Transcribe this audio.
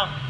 嗯。